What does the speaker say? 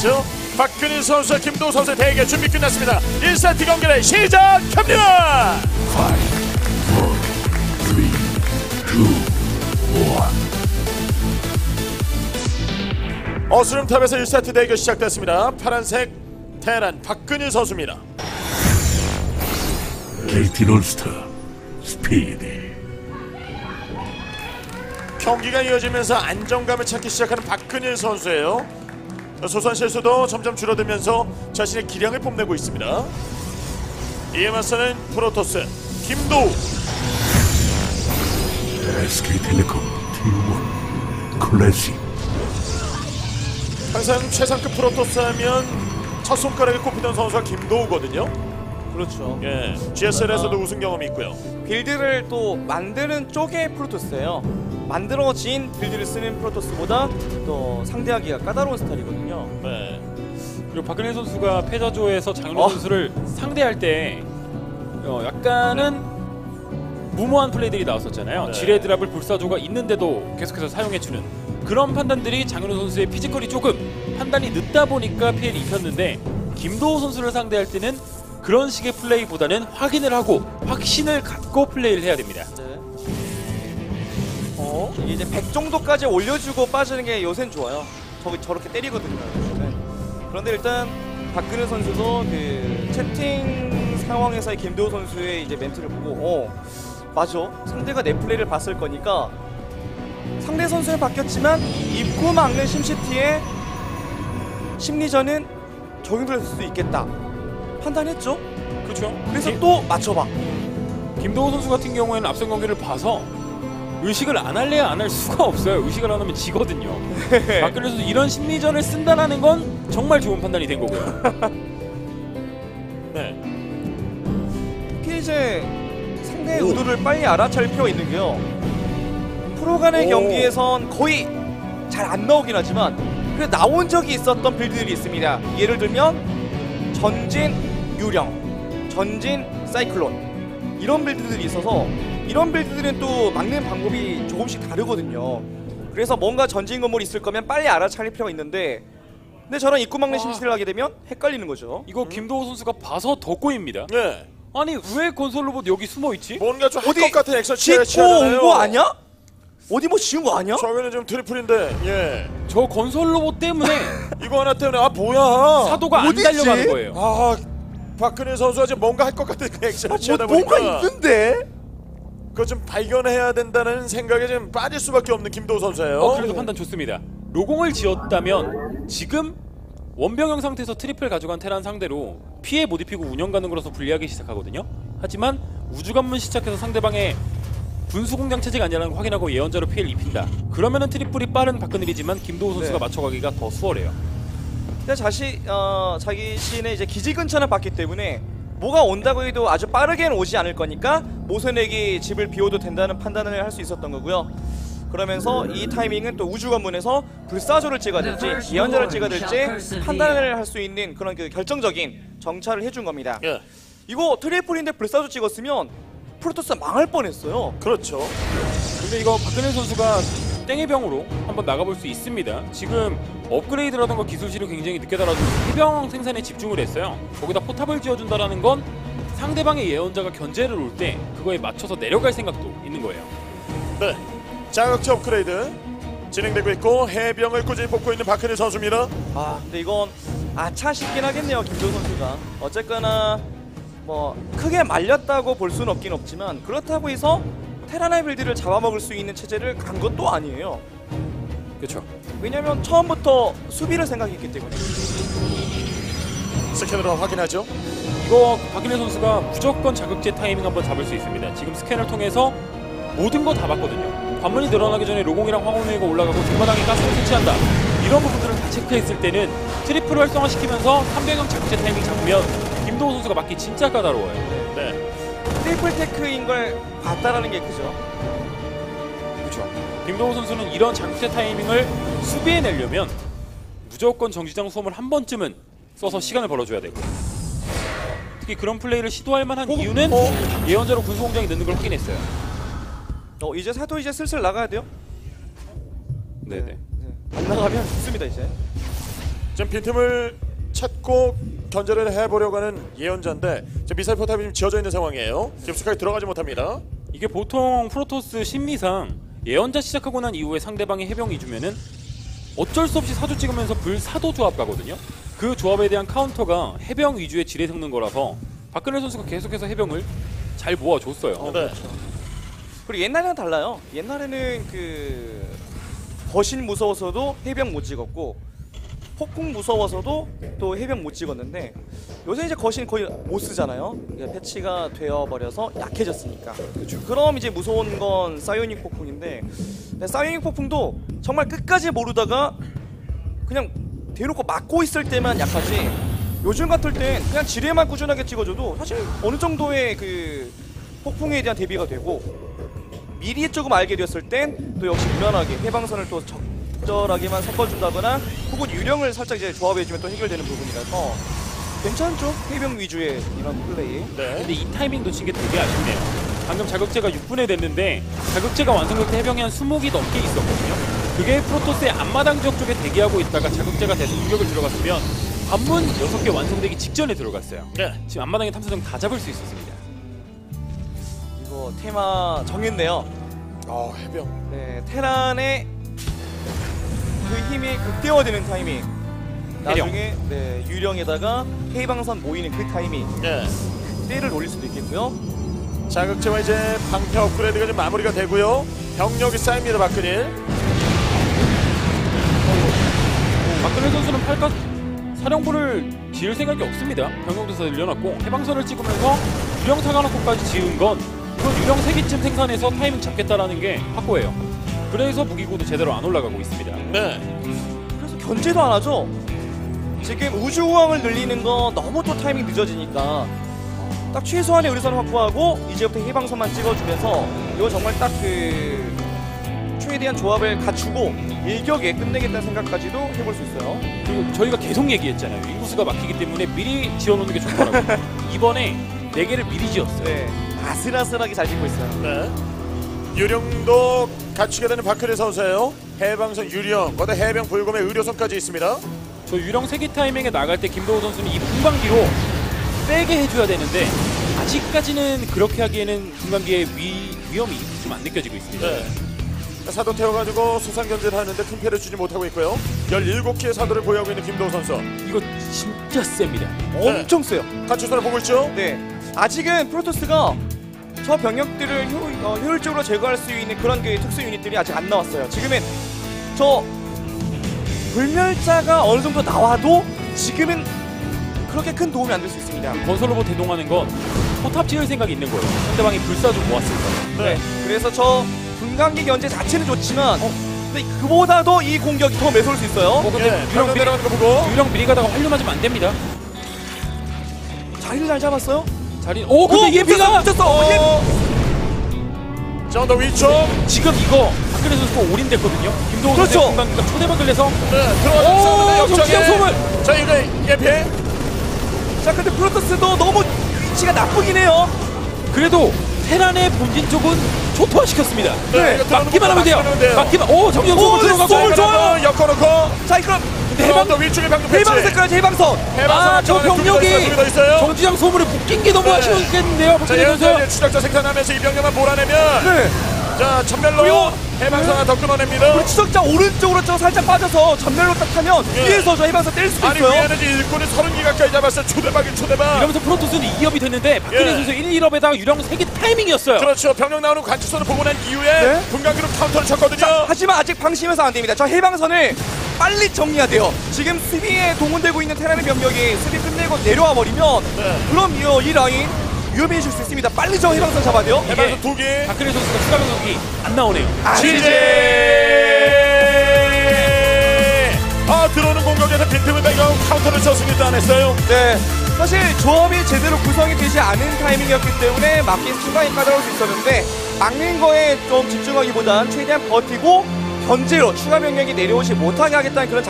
세트 박근희 선수와 김도우 선수의 대결 준비 끝났습니다. 1세트 경기를 시작합니다. 어스름탑에서 1세트 대결 시작됐습니다. 파란색 테란 박근희 선수입니다. KT 롤스터 스피드 경기가 이어지면서 안정감을 찾기 시작하는 박근일 선수예요. 소선 실수도 점점 줄어들면서 자신의 기량을 뽐내고 있습니다. 이에 맞서는 프로토스 김도우 SK텔레콤 T1 클래식 항상 최상급 프로토스 하면 첫 손가락에 꼽히던 선수가 김도우거든요. 그렇죠. 예, GSL에서도 우승 경험이 있고요. 빌드를 또 만드는 쪽의 프로토스예요. 만들어진 빌드를 쓰는 프로토스보다 또 상대하기가 까다로운 스타일이거든요. 네. 그리고 박근혜 선수가 패자조에서 장윤호 어. 선수를 상대할 때 어, 약간은 무모한 플레이들이 나왔었잖아요. 네. 지뢰 드랍을 불사조가 있는데도 계속해서 사용해주는 그런 판단들이 장윤호 선수의 피지컬이 조금 판단이 늦다 보니까 피해를 입혔는데 김도호 선수를 상대할 때는 그런 식의 플레이보다는 확인을 하고 확신을 갖고 플레이를 해야 됩니다. 네. 어? 이제 100 정도까지 올려주고 빠지는 게 요새는 좋아요. 저기 저렇게 때리거든요. 요즘에. 그런데 일단 박근혜 선수도 그 채팅 상황에서의 김도호 선수의 이제 멘트를 보고 어 맞아 상대가 내 플레이를 봤을 거니까 상대 선수는 바뀌었지만 입구 막는 심시티의 심리전은 적용될 수도 있겠다 판단했죠. 그렇죠. 그래서 또 맞춰봐. 김도호 선수 같은 경우에는 앞선 경기를 봐서 의식을 안 할래야 안 할 수가 없어요. 의식을 안 하면 지거든요. 박근혜 선수 이런 심리전을 쓴다라는 건 정말 좋은 판단이 된 거고요. 네. 특히 이제 상대의 의도를 빨리 알아차릴 필요가 있는 게요. 프로 간의 오. 경기에선 거의 잘 안 나오긴 하지만 그래 나온 적이 있었던 빌드들이 있습니다. 예를 들면 전진 유령, 전진 사이클론 이런 빌드들이 있어서 이런 빌드들은 또 막는 방법이 조금씩 다르거든요. 그래서 뭔가 전진 건물이 있을 거면 빨리 알아차릴 필요가 있는데 근데 저런 입구 막는 와. 심시를 하게 되면 헷갈리는 거죠. 이거 김도호 선수가 봐서 더 꼬입니다. 네. 아니 왜 건설 로봇 여기 숨어 있지? 뭔가 좀할 어디 것 같은 액션 짓고 취하잖아요. 온거 아니야? 어디 뭐 지은 거 아니야? 저기는 지금 triple인데, 예. 저 건설 로봇 때문에 이거 하나 때문에 아 뭐야? 사도가 안 어디지? 달려가는 거예요. 아 박근일 선수가 지금 뭔가 할 것 같은 그 액션을 뭐, 취하다 뭔가 보니까 있는데? 그거 좀 발견해야 된다는 생각에 좀 빠질 수밖에 없는 김도우 선수예요. 어, 그래도 판단 좋습니다. 로공을 지었다면 지금 원병영 상태에서 triple 가져간 테란 상대로 피해 못 입히고 운영 가는 거라서 불리하게 시작하거든요. 하지만 우주관문 시작해서 상대방의 군수공장 체제가 아니라는 걸 확인하고 예언자로 피해를 입힌다. 그러면은 triple이 빠른 박근일이지만 김도우 선수가 네. 맞춰가기가 더 수월해요. 근데 자시 어, 자기 신의 이제 기지 근처는 봤기 때문에 뭐가 온다고 해도 아주 빠르게는 오지 않을 거니까 모선핵이 집을 비워도 된다는 판단을 할 수 있었던 거고요. 그러면서 이 타이밍은 또 우주 관문에서 불사조를 찍어야 될지 예언자를 찍어야 될지 판단을 할 수 있는 그런 그 결정적인 정찰을 해준 겁니다. 예, 이거 트리플인데 불사조 찍었으면 프로토스 망할 뻔했어요. 그렇죠. 근데 이거 박근혜 선수가 땡의 병으로 한번 나가볼 수 있습니다. 지금 업그레이드라던가 기술실이 굉장히 늦게 달아서 해병 생산에 집중을 했어요. 거기다 포탑을 지어준다라는 건 상대방의 예언자가 견제를 올 때 그거에 맞춰서 내려갈 생각도 있는 거예요. 네, 자격체 업그레이드 진행되고 있고 해병을 꾸준히 뽑고 있는 박근혜 선수입니다. 아 근데 이건 아차 싶긴 하겠네요 김도우 선수가 어쨌거나 뭐 크게 말렸다고 볼 수는 없긴 없지만 그렇다고 해서 테라나의 빌드를 잡아먹을 수 있는 체제를 간 것도 아니에요 그렇죠. 왜냐면 처음부터 수비를 생각했기 때문에 스캔으로 확인하죠. 이거 박근혜 선수가 무조건 자극제 타이밍 한번 잡을 수 있습니다. 지금 스캔을 통해서 모든 거 다 봤거든요. 관문이 늘어나기 전에 로공이랑 황혼웨이가 올라가고 뒷마당에 가스를 설치한다. 이런 부분들을 다 체크했을 때는 triple 활성화시키면서 300형 자극제 타이밍 잡으면 김도우 선수가 맞기 진짜 까다로워요. 네, triple tech인 걸 봤다라는 게 크죠 그렇죠. 김도우 선수는 이런 자극제 타이밍을 수비해내려면 무조건 정지장 수호를 한 번쯤은 써서 시간을 벌어줘야 되고 특히 그런 플레이를 시도할 만한 이유는 예언자로 군수공장이 없는 걸 확인했어요. 어 이제 사도 이제 슬슬 나가야 돼요 네네. 네. 안 나가면 죽습니다 이제 지금 빈틈을 찾고 견제를 해보려고 하는 예언자인데 지금 미사일 포탑이 지금 지어져 있는 상황이에요. 깊숙하게 들어가지 못합니다. 이게 보통 프로토스 심리상 예언자 시작하고 난 이후에 상대방이 해병 위주면은 어쩔 수 없이 사조 찍으면서 불사조 조합 가거든요. 그 조합에 대한 카운터가 해병 위주의 지뢰 섞는 거라서 박근혜 선수가 계속해서 해병을 잘 모아줬어요. 네. 그리고 옛날이랑 달라요. 옛날에는 그 거신 무서워서도 해병 못 찍었고 폭풍 무서워서도 또 해병 못 찍었는데 요새 이제 거신 거의 못 쓰잖아요. 이게 패치가 되어버려서 약해졌으니까. 그럼 이제 무서운 건 사이오닉 폭풍인데 근데 사이오닉 폭풍도 정말 끝까지 모르다가 그냥 대놓고 막고 있을 때만 약하지 요즘 같을 땐 그냥 지뢰만 꾸준하게 찍어줘도 사실 어느 정도의 그 폭풍에 대한 대비가 되고 미리 조금 알게 되었을 땐 또 역시 무난하게 해방선을 또 적 절하게만 섞어준다거나 혹은 유령을 살짝 이제 조합해주면 또 해결되는 부분이라서 괜찮죠? 해병 위주의 이런 플레이 네. 근데 이 타이밍 놓친 게 되게 아쉽네요. 방금 자극제가 6분에 됐는데 자극제가 완성될 때 해병이 한 20기 넘게 있었거든요. 그게 프로토스의 앞마당 지역 쪽에 대기하고 있다가 자극제가 돼서 공격을 들어갔으면 관문 6개 완성되기 직전에 들어갔어요. 네. 지금 앞마당에 탐사정 다 잡을 수 있었습니다. 이거 테마 정했네요 어 해병. 네, 테란의 그 힘이 극대화되는 타이밍 나중에 네, 유령에다가 해방선 모이는 그 타이밍 네. 때를 노릴 수도 있겠고요 자극제와 이제 방패 업그레이드가 좀 마무리가 되고요. 병력이 쌓입니다 박근일. 박근혜 선수는 팔각 사령부를 지을 생각이 없습니다. 병력도 다 늘려놨고 해방선을 찍으면서 유령 사가놓고까지 지은 건 이건 유령 3기쯤 생산해서 타이밍 잡겠다라는 게 확고해요. 그래서 무기고도 제대로 안 올라가고 있습니다. 네. 그래서 견제도 안 하죠 지금 우주우왕을 늘리는 거 너무 또 타이밍 늦어지니까 딱 최소한의 의료선 확보하고 이제부터 해방선만 찍어주면서 이거 정말 딱 그 최대한 조합을 갖추고 일격에 끝내겠다는 생각까지도 해볼 수 있어요 그리고 저희가 계속 얘기했잖아요. 인구수가 막히기 때문에 미리 지어놓는 게 좋다라고. 이번에 4개를 미리 지었어요. 네 아슬아슬하게 잘 찍고 있어요 네. 유령도 갖추게 되는 박근일 선수예요. 해방선 유령, 거기다 해병 불검의 의료선까지 있습니다. 저 유령 3기 타이밍에 나갈 때 김도호 선수는 이 분광기로 세게 해줘야 되는데 아직까지는 그렇게 하기에는 분광기의 위, 위험이 좀 안 느껴지고 있습니다. 네. 사도 태워가지고 수상 견제를 하는데 큰 피해를 주지 못하고 있고요. 17개의 사도를 보유하고 있는 김도호 선수. 이거 진짜 셉니다. 엄청 세요 가출선을 보고 있죠? 네 아직은 프로토스가 저 병력들을 효, 어, 효율적으로 제거할 수 있는 그런 그 특수 유닛들이 아직 안 나왔어요 지금은 저 불멸자가 어느 정도 나와도 지금은 그렇게 큰 도움이 안 될 수 있습니다 건설 로봇 대동하는 건 포탑 지을 생각이 있는 거예요. 상대방이 불사 좀 모았으니까. 네. 그래서 저 분광기 견제 자체는 좋지만 근데 그보다도 이 공격이 더 매서울 수 있어요 어, 근데 예, 유령 미리, 내려가는 거 보고. 유령 미리 가다가 활류 맞으면 안 됩니다. 자리를 잘 잡았어요 자리. 오, 근데 EMP가 붙였어 어, 어. 자, 언더 위쪽. 지금 이거 박근혜 선수가 올인됐거든요. 김도호 그렇죠. 공간기가 초대박을 내서 네, 들어가서 오! 자, 이거 예피. 자 근데 프로토스도 너무 위치가 나쁘긴 해요 그래도 테란의 본진 쪽은 초토화 시켰습니다. 네, 이거 들어오는 막기만 거 하면 돼요. 막기만 하면 돼요. 막기만. 오, 오, 네, 들어가고. 좋아요. 엮어놓고. 자 그럼 해방 더 위쪽에 방금. 해방선까지 해방선 아, 저 병력이. 정지장 소물에 묶인 게 너무 네. 아쉬웠겠는데요. 자, 박근혜 선수. 추적자 생산하면서 이 병력만 몰아내면 네 자, 점멸로 해방선 하나 더 끊어냅니다. 우리 추적자 오른쪽으로 좀 살짝 빠져서 점멸로 딱 하면 예. 위에서 저 해방선 뗄 수도 아니 있어요. 위에는 이제 일꾼이 30기 가까이 잡았어요. 초대박이 초대박. 이러면서 프로토스는 2업이 됐는데 박근일 예. 선수 1, 1업에다가 유령 3개 타이밍이었어요. 그렇죠. 병력 나오는 관측선을 보고 난 이후에 네. 분광기로 카운터를 쳤거든요. 자, 하지만 아직 방심해서 안 됩니다. 저 해방선을 빨리 정리해야 돼요. 지금 수비에 동원되고 있는 테란의 병력이 수비 끝내고 내려와 버리면 네. 그럼 이, 이 라인 위험해질 수 있습니다. 빨리 저 해방선 잡아야 돼요. 해방선 두 개. 박근일 선수가 추가 병력이 안 나오네요. 아, GG. 아 들어오는 공격에서 빈틈을 빼고 카운터를 쳤습니다. 안 했어요. 네. 사실 조합이 제대로 구성이 되지 않은 타이밍이었기 때문에 막기 순간이 까다로울 수 있었는데 막는 거에 좀 집중하기보단 최대한 버티고 견제로 추가 병력이 내려오지 못하게 하겠다는 그런 작